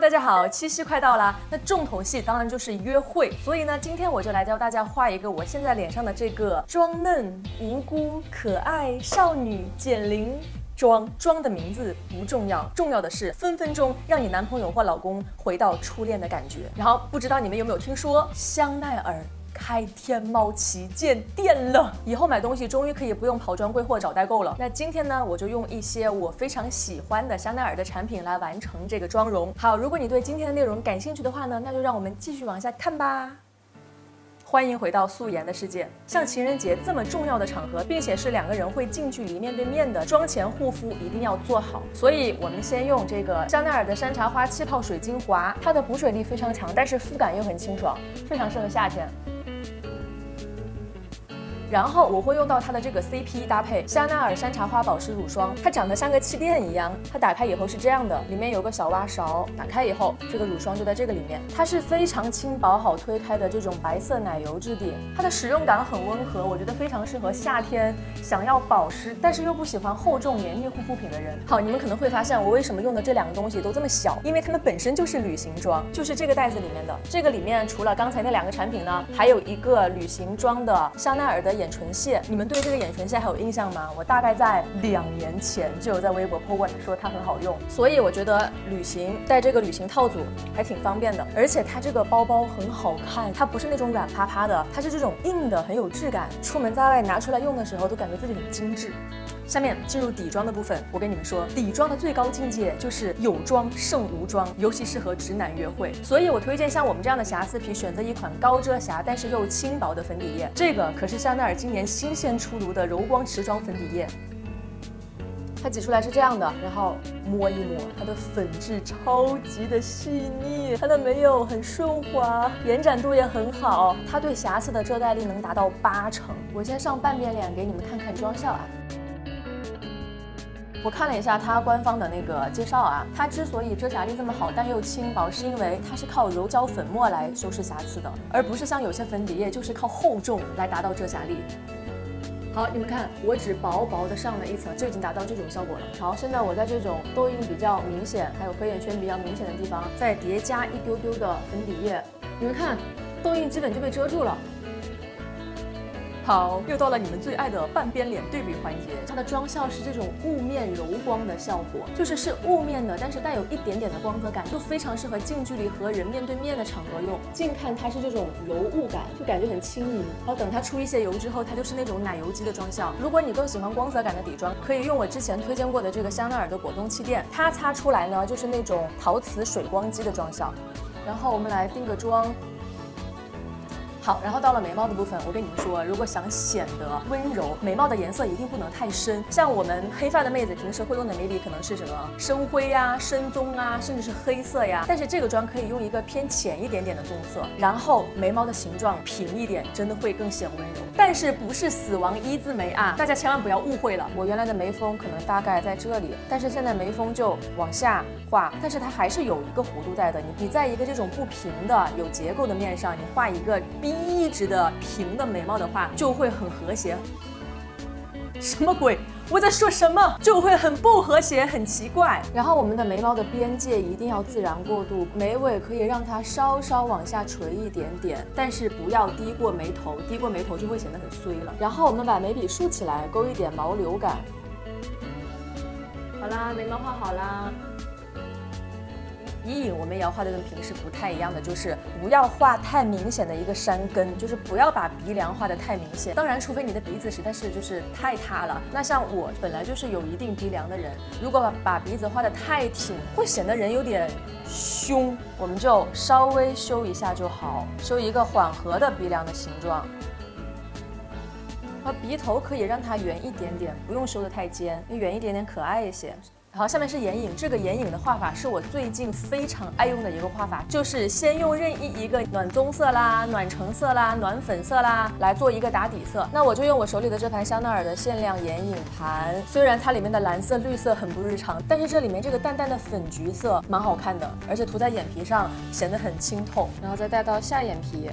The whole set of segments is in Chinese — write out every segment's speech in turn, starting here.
大家好，七夕快到了，那重头戏当然就是约会，所以呢，今天我就来教大家画一个我现在脸上的这个装嫩、无辜、可爱少女减龄妆。妆的名字不重要，重要的是分分钟让你男朋友或老公回到初恋的感觉。然后不知道你们有没有听说香奈儿？开天猫旗舰店了，以后买东西终于可以不用跑专柜或找代购了。那今天呢，我就用一些我非常喜欢的香奈儿的产品来完成这个妆容。好，如果你对今天的内容感兴趣的话呢，那就让我们继续往下看吧。欢迎回到素颜的世界。像情人节这么重要的场合，并且是两个人会近距离面对面的，妆前护肤一定要做好。所以，我们先用这个香奈儿的山茶花气泡水精华，它的补水力非常强，但是肤感又很清爽，非常适合夏天。然后我会用到它的这个 CP 搭配香奈儿山茶花保湿乳霜，它长得像个气垫一样，它打开以后是这样的，里面有个小挖勺，打开以后这个乳霜就在这个里面，它是非常轻薄好推开的这种白色奶油质地，它的使用感很温和，我觉得非常适合夏天想要保湿但是又不喜欢厚重黏腻护肤品的人。好，你们可能会发现我为什么用的这两个东西都这么小，因为它们本身就是旅行装，就是这个袋子里面的，这个里面除了刚才那两个产品呢，还有一个旅行装的香奈儿的。眼唇卸，你们对这个眼唇卸还有印象吗？我大概在两年前就有在微博 po 过，说它很好用，所以我觉得旅行带这个旅行套组还挺方便的。而且它这个包包很好看，它不是那种软趴趴的，它是这种硬的，很有质感。出门在外拿出来用的时候，都感觉自己很精致。下面进入底妆的部分，我跟你们说，底妆的最高境界就是有妆胜无妆，尤其适合直男约会。所以我推荐像我们这样的瑕疵皮，选择一款高遮瑕但是又轻薄的粉底液。这个可是香奈儿今年新鲜出炉的柔光持妆粉底液，它挤出来是这样的，然后摸一摸，它的粉质超级的细腻，它的眉有很顺滑，延展度也很好，它对瑕疵的遮盖力能达到八成。我先上半边脸给你们看看妆效啊。我看了一下它官方的那个介绍啊，它之所以遮瑕力这么好，但又轻薄，是因为它是靠柔焦粉末来修饰瑕疵的，而不是像有些粉底液就是靠厚重来达到遮瑕力。好，你们看，我只薄薄的上了一层，就已经达到这种效果了。好，现在我在这种痘印比较明显，还有黑眼圈比较明显的地方，再叠加一丢丢的粉底液，你们看，痘印基本就被遮住了。好，又到了你们最爱的半边脸对比环节。它的妆效是这种雾面柔光的效果，就是是雾面的，但是带有一点点的光泽感，就非常适合近距离和人面对面的场合用。近看它是这种柔雾感，就感觉很轻盈。好，等它出一些油之后，它就是那种奶油肌的妆效。如果你更喜欢光泽感的底妆，可以用我之前推荐过的这个香奈儿的果冻气垫，它擦出来呢就是那种陶瓷水光肌的妆效。然后我们来定个妆。好，然后到了眉毛的部分，我跟你们说，如果想显得温柔，眉毛的颜色一定不能太深。像我们黑发的妹子平时会用的眉笔可能是什么深灰呀、深棕啊，甚至是黑色呀。但是这个妆可以用一个偏浅一点点的棕色，然后眉毛的形状平一点，真的会更显温柔。但是不是死亡一字眉啊？大家千万不要误会了。我原来的眉峰可能大概在这里，但是现在眉峰就往下画，但是它还是有一个弧度在的。你你在一个这种不平的有结构的面上，你画一个 B。一直的平的眉毛的话，就会很和谐。什么鬼？我在说什么？就会很不和谐，很奇怪。然后我们的眉毛的边界一定要自然过渡，眉尾可以让它稍稍往下垂一点点，但是不要低过眉头，低过眉头就会显得很衰了。然后我们把眉笔竖起来，勾一点毛流感。好啦，眉毛画好啦。阴影我们也要画的跟平时不太一样的，就是不要画太明显的一个山根，就是不要把鼻梁画的太明显。当然，除非你的鼻子实在是就是太塌了。那像我本来就是有一定鼻梁的人，如果把鼻子画的太挺，会显得人有点凶。我们就稍微修一下就好，修一个缓和的鼻梁的形状。和鼻头可以让它圆一点点，不用修的太尖，圆一点点可爱一些。好，下面是眼影。这个眼影的画法是我最近非常爱用的一个画法，就是先用任意一个暖棕色啦、暖橙色啦、暖粉色啦来做一个打底色。那我就用我手里的这盘香奈儿的限量眼影盘，虽然它里面的蓝色、绿色很不日常，但是这里面这个淡淡的粉橘色蛮好看的，而且涂在眼皮上显得很清透。然后再带到下眼皮。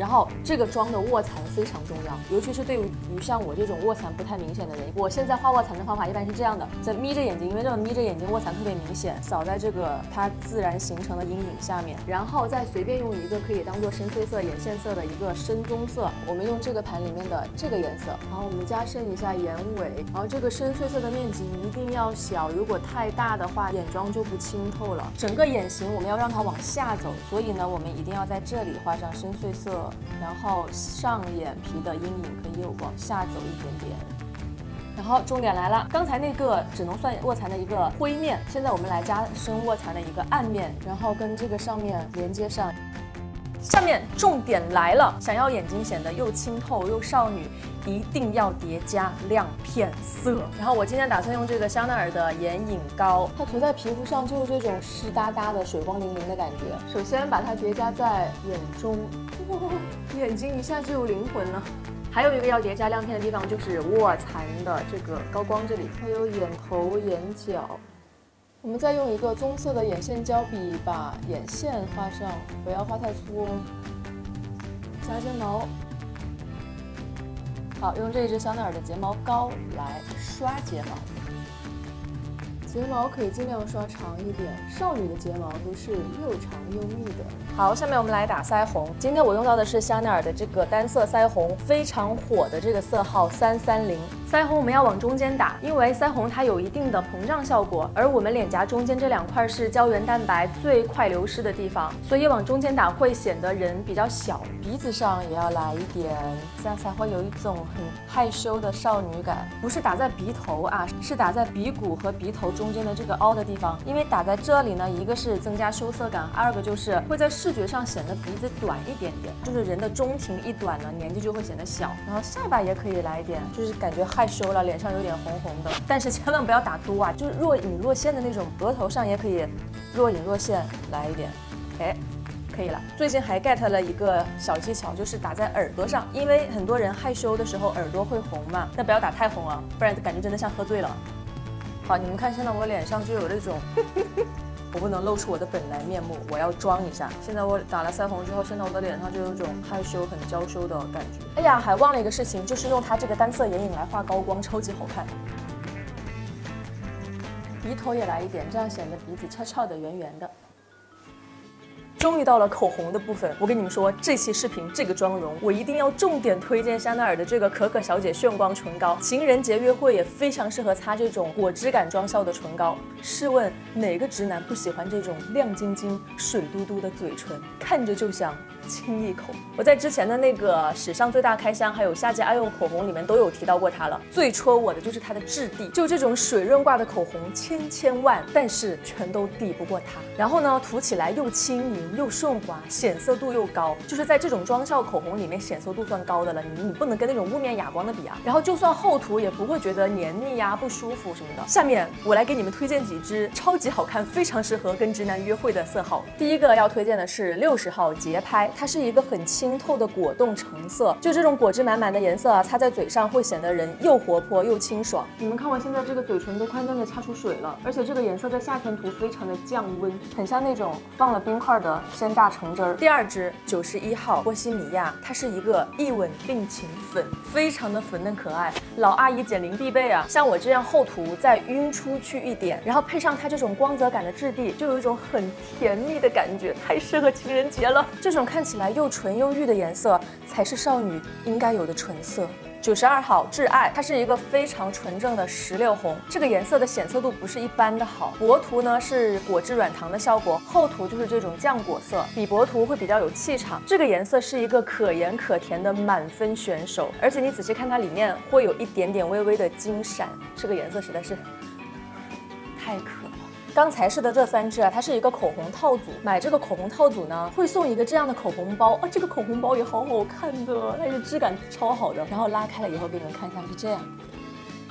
然后这个妆的卧蚕非常重要，尤其是对于像我这种卧蚕不太明显的人，我现在画卧蚕的方法一般是这样的：在眯着眼睛，因为这种眯着眼睛卧蚕特别明显，扫在这个它自然形成的阴影下面，然后再随便用一个可以当做深灰色、眼线色的一个深棕色，我们用这个盘里面的这个颜色，然后我们加深一下眼尾，然后这个深邃色的面积一定要小，如果太大的话，眼妆就不清透了。整个眼型我们要让它往下走，所以呢，我们一定要在这里画上深邃色然后上眼皮的阴影可以往下走一点点。然后重点来了，刚才那个只能算卧蚕的一个灰面，现在我们来加深卧蚕的一个暗面，然后跟这个上面连接上。下面重点来了，想要眼睛显得又清透又少女，一定要叠加亮片色。然后我今天打算用这个香奈儿的眼影膏，它涂在皮肤上就是这种湿哒哒的、水光粼粼的感觉。首先把它叠加在眼中，眼睛一下就有灵魂了。还有一个要叠加亮片的地方就是卧蚕的这个高光这里，还有眼头、眼角。我们再用一个棕色的眼线胶笔把眼线画上，不要画太粗哦。夹睫毛，好，用这支香奈儿的睫毛膏来刷睫毛。睫毛可以尽量刷长一点，少女的睫毛都是又长又密的。好，下面我们来打腮红。今天我用到的是香奈儿的这个单色腮红，非常火的这个色号三三零。腮红我们要往中间打，因为腮红它有一定的膨胀效果，而我们脸颊中间这两块是胶原蛋白最快流失的地方，所以往中间打会显得人比较小。鼻子上也要来一点，这样才会有一种很害羞的少女感。不是打在鼻头啊，是打在鼻骨和鼻头中间的这个凹的地方，因为打在这里呢，一个是增加羞涩感，二个就是会在视觉上显得鼻子短一点点，就是人的中庭一短呢，年纪就会显得小。然后下巴也可以来一点，就是感觉。害害羞了，脸上有点红红的，但是千万不要打多啊，就是若隐若现的那种。额头上也可以若隐若现来一点，哎，可以了。最近还 get 了一个小技巧，就是打在耳朵上，因为很多人害羞的时候耳朵会红嘛，但不要打太红啊，不然感觉真的像喝醉了。好，你们看，现在我脸上就有那种。我不能露出我的本来面目，我要装一下。现在我打了腮红之后，现在我的脸上就有种害羞、很娇羞的感觉。哎呀，还忘了一个事情，就是用它这个单色眼影来画高光，超级好看。鼻头也来一点，这样显得鼻子翘翘的、圆圆的。终于到了口红的部分，我跟你们说，这期视频这个妆容，我一定要重点推荐香奈儿的这个可可小姐炫光唇膏。情人节约会也非常适合擦这种果汁感妆效的唇膏。试问哪个直男不喜欢这种亮晶晶、水嘟嘟的嘴唇，看着就想。亲一口，我在之前的那个史上最大开箱，还有夏季爱用口红里面都有提到过它了。最戳我的就是它的质地，就这种水润挂的口红千千万，但是全都抵不过它。然后呢，涂起来又轻盈又顺滑，显色度又高，就是在这种妆效口红里面显色度算高的了。你你不能跟那种雾面哑光的比啊。然后就算厚涂也不会觉得黏腻呀、不舒服什么的。下面我来给你们推荐几支超级好看、非常适合跟直男约会的色号。第一个要推荐的是六十号节拍。它是一个很清透的果冻橙色，就这种果汁满满的颜色啊，擦在嘴上会显得人又活泼又清爽。你们看我现在这个嘴唇都快嫩的擦出水了，而且这个颜色在夏天涂非常的降温，很像那种放了冰块的鲜榨橙汁儿。第二支九十一号波西米亚，它是一个一吻定情粉，非常的粉嫩可爱，老阿姨减龄必备啊。像我这样厚涂再晕出去一点，然后配上它这种光泽感的质地，就有一种很甜蜜的感觉，太适合情人节了。这种看起来又纯又欲的颜色，才是少女应该有的纯色。九十二号挚爱，它是一个非常纯正的石榴红，这个颜色的显色度不是一般的好。薄涂呢是果汁软糖的效果，厚涂就是这种酱果色，比薄涂会比较有气场。这个颜色是一个可盐可甜的满分选手，而且你仔细看它里面会有一点点微微的金闪，这个颜色实在是太可。刚才试的这三支啊，它是一个口红套组。买这个口红套组呢，会送一个这样的口红包啊。这个口红包也好好看的，它是质感超好的。然后拉开了以后给你们看一下，是这样。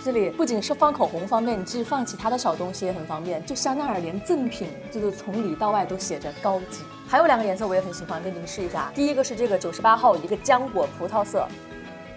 这里不仅是放口红方便，你其实放其他的小东西也很方便。就香奈儿连赠品就是从里到外都写着高级。还有两个颜色我也很喜欢，跟你们试一下。第一个是这个九十八号，一个浆果葡萄色。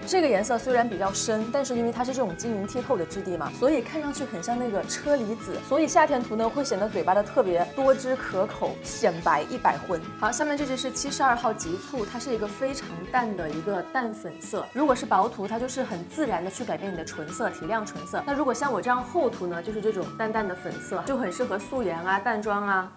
这个颜色虽然比较深，但是因为它是这种晶莹剔透的质地嘛，所以看上去很像那个车厘子，所以夏天涂呢会显得嘴巴的特别多汁可口，显白一百分。好，下面这支是七十二号极促，它是一个非常淡的一个淡粉色。如果是薄涂，它就是很自然的去改变你的唇色，提亮唇色。那如果像我这样厚涂呢，就是这种淡淡的粉色，就很适合素颜啊、淡妆啊。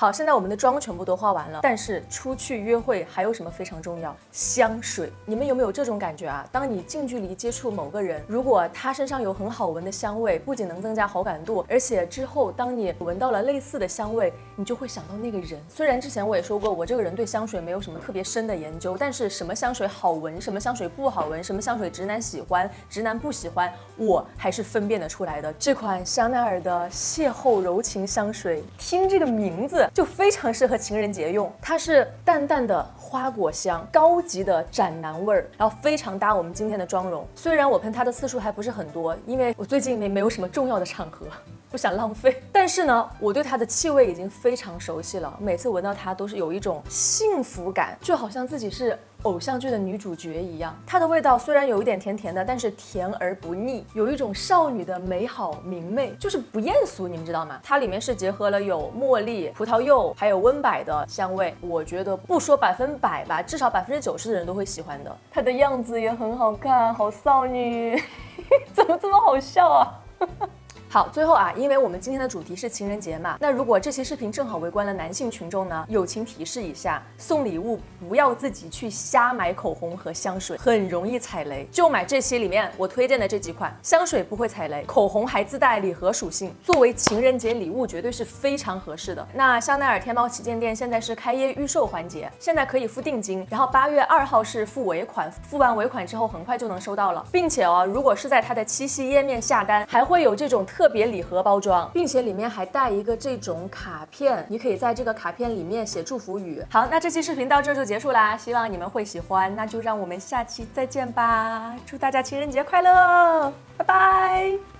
好，现在我们的妆全部都化完了，但是出去约会还有什么非常重要？香水。你们有没有这种感觉啊？当你近距离接触某个人，如果他身上有很好闻的香味，不仅能增加好感度，而且之后当你闻到了类似的香味，你就会想到那个人。虽然之前我也说过，我这个人对香水没有什么特别深的研究，但是什么香水好闻，什么香水不好闻，什么香水直男喜欢，直男不喜欢，我还是分辨得出来的。这款香奈儿的邂逅柔情香水，听这个名字。就非常适合情人节用，它是淡淡的花果香，高级的斩男味儿，然后非常搭我们今天的妆容。虽然我喷它的次数还不是很多，因为我最近没没有什么重要的场合。不想浪费，但是呢，我对它的气味已经非常熟悉了。每次闻到它，都是有一种幸福感，就好像自己是偶像剧的女主角一样。它的味道虽然有一点甜甜的，但是甜而不腻，有一种少女的美好明媚，就是不艳俗。你们知道吗？它里面是结合了有茉莉、葡萄柚还有温柏的香味，我觉得不说百分百吧，至少百分之九十的人都会喜欢的。它的样子也很好看，好少女，怎么这么好笑啊？好，最后啊，因为我们今天的主题是情人节嘛，那如果这期视频正好围观了男性群众呢，友情提示一下，送礼物不要自己去瞎买口红和香水，很容易踩雷。就买这期里面我推荐的这几款，香水不会踩雷，口红还自带礼盒属性，作为情人节礼物绝对是非常合适的。那香奈儿天猫旗舰店现在是开业预售环节，现在可以付定金，然后八月二号是付尾款，付完尾款之后很快就能收到了，并且哦，如果是在它的七夕页面下单，还会有这种特。特别礼盒包装，并且里面还带一个这种卡片，你可以在这个卡片里面写祝福语。好，那这期视频到这就结束啦，希望你们会喜欢，那就让我们下期再见吧，祝大家情人节快乐，拜拜。